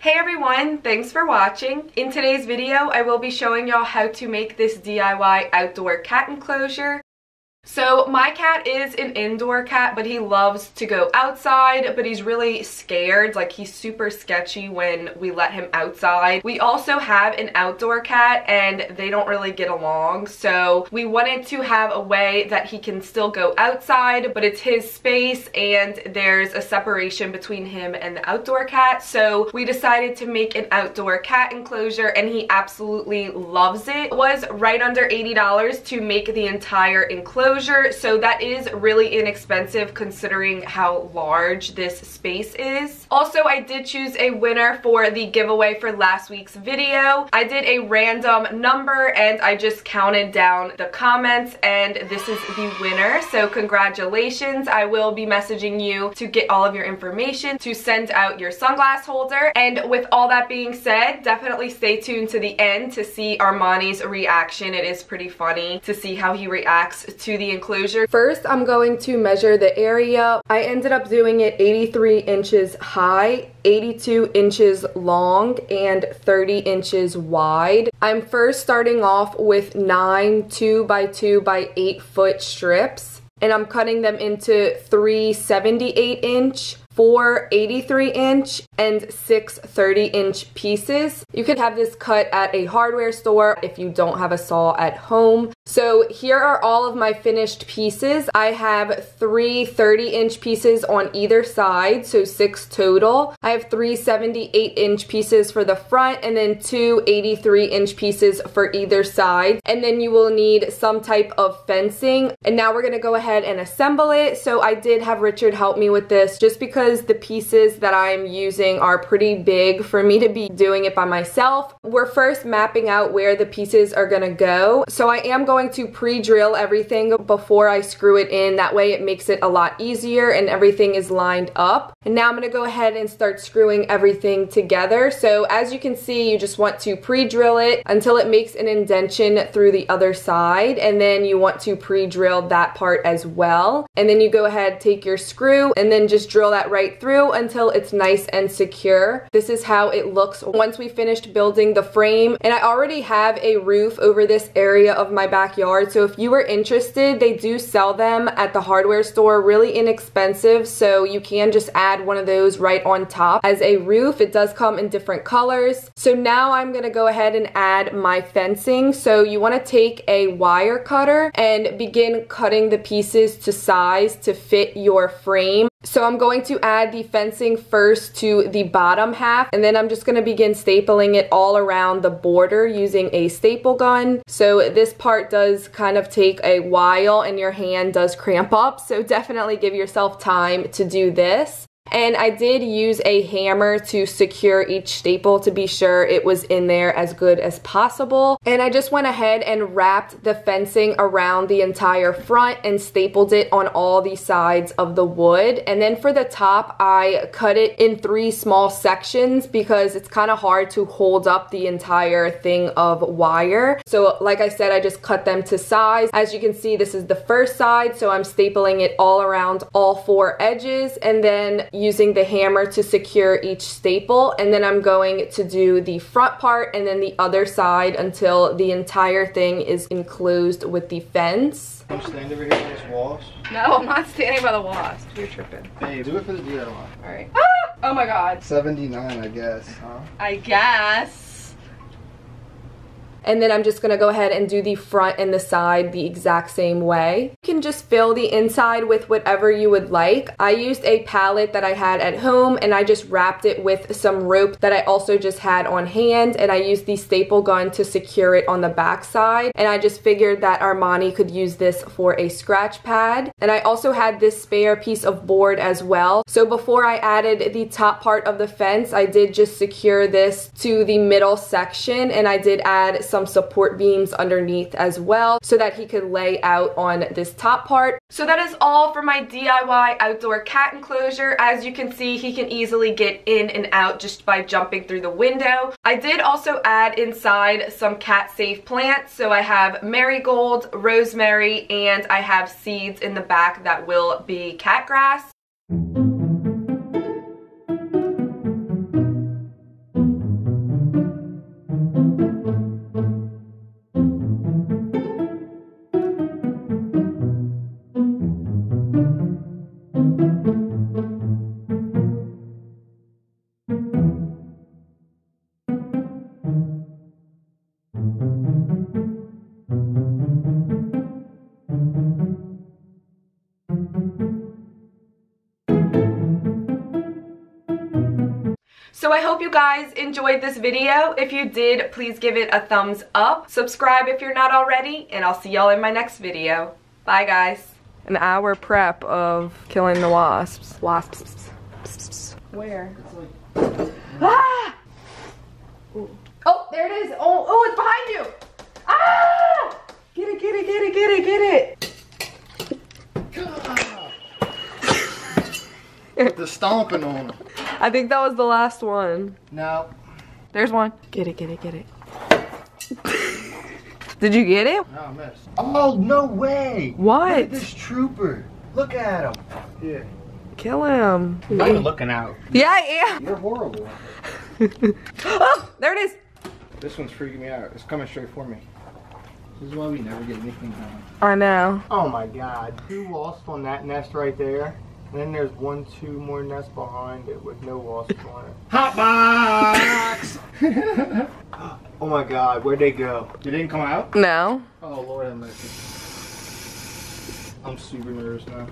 Hey everyone, thanks for watching. In today's video, I will be showing y'all how to make this DIY outdoor cat enclosure. So my cat is an indoor cat, but he loves to go outside, but he's really scared. Like he's super sketchy when we let him outside. We also have an outdoor cat and they don't really get along. So we wanted to have a way that he can still go outside, but it's his space and there's a separation between him and the outdoor cat. So we decided to make an outdoor cat enclosure and he absolutely loves it. It was right under $80 to make the entire enclosure enclosure, so that is really inexpensive considering how large this space is. Also, I did choose a winner for the giveaway for last week's video. I did a random number and I just counted down the comments and this is the winner, so congratulations. I will be messaging you to get all of your information to send out your sunglass holder. And with all that being said, definitely stay tuned to the end to see Armani's reaction. It is pretty funny to see how he reacts to the enclosure. First, I'm going to measure the area. I ended up doing it 83 inches high, 82 inches long, and 30 inches wide. I'm first starting off with nine 2 by 2 by 8 foot strips and I'm cutting them into three 78 inch four 83 inch and six 30 inch pieces. You can have this cut at a hardware store if you don't have a saw at home. So here are all of my finished pieces. I have three 30 inch pieces on either side, so six total. I have three 78 inch pieces for the front and then two 83 inch pieces for either side. And then you will need some type of fencing. And now we're gonna go ahead and assemble it. So I did have Richard help me with this just because because the pieces that I'm using are pretty big for me to be doing it by myself. We're first mapping out where the pieces are gonna go. So I am going to pre-drill everything before I screw it in. That way it makes it a lot easier and everything is lined up. And now I'm gonna go ahead and start screwing everything together. So as you can see, you just want to pre-drill it until it makes an indentation through the other side. And then you want to pre-drill that part as well. And then you go ahead, take your screw and then just drill that right right through until it's nice and secure. This is how it looks once we finished building the frame. And I already have a roof over this area of my backyard. So if you were interested, they do sell them at the hardware store really inexpensive. So you can just add one of those right on top as a roof. It does come in different colors. So now I'm gonna go ahead and add my fencing. So you wanna take a wire cutter and begin cutting the pieces to size to fit your frame. So I'm going to add the fencing first to the bottom half and then I'm just going to begin stapling it all around the border using a staple gun. So this part does kind of take a while and your hand does cramp up so definitely give yourself time to do this. And I did use a hammer to secure each staple to be sure it was in there as good as possible. And I just went ahead and wrapped the fencing around the entire front and stapled it on all the sides of the wood. And then for the top, I cut it in three small sections because it's kind of hard to hold up the entire thing of wire. So like I said, I just cut them to size. As you can see, this is the first side, so I'm stapling it all around all four edges. And then using the hammer to secure each staple and then I'm going to do the front part and then the other side until the entire thing is enclosed with the fence. I'm standing over here by this wasp. No, I'm not standing by the wasp. You're tripping. Hey, do it for the DIY. Alright. Ah! Oh my god. 79, I guess, huh? I guess and then I'm just gonna go ahead and do the front and the side the exact same way. You can just fill the inside with whatever you would like. I used a pallet that I had at home and I just wrapped it with some rope that I also just had on hand and I used the staple gun to secure it on the back side and I just figured that Armani could use this for a scratch pad and I also had this spare piece of board as well so before I added the top part of the fence I did just secure this to the middle section and I did add some support beams underneath as well so that he could lay out on this top part. So that is all for my DIY outdoor cat enclosure. As you can see, he can easily get in and out just by jumping through the window. I did also add inside some cat safe plants. So I have marigold, rosemary, and I have seeds in the back that will be cat grass. So I hope you guys enjoyed this video. If you did, please give it a thumbs up. Subscribe if you're not already, and I'll see y'all in my next video. Bye guys. An hour prep of killing the wasps. Wasps. Where? Ah! Oh, there it is. Oh, oh, it's behind you. Ah! Get it, get it, get it, get it, get it. The stomping on them. I think that was the last one. No. There's one. Get it, get it, get it. Did you get it? No, I missed. Oh, no way. Look What? at this trooper. Look at him. Yeah. Kill him. I'm not looking out. Yeah, I am. You're horrible. oh, there it is. This one's freaking me out. It's coming straight for me. This is why we never get anything done. I know. Oh my god. Two wasps on that nest right there. And then there's one, two more nests behind it with no wasps on it. Hot box! oh my god, where'd they go? They didn't come out? No. Oh lord have mercy. I'm super nervous now.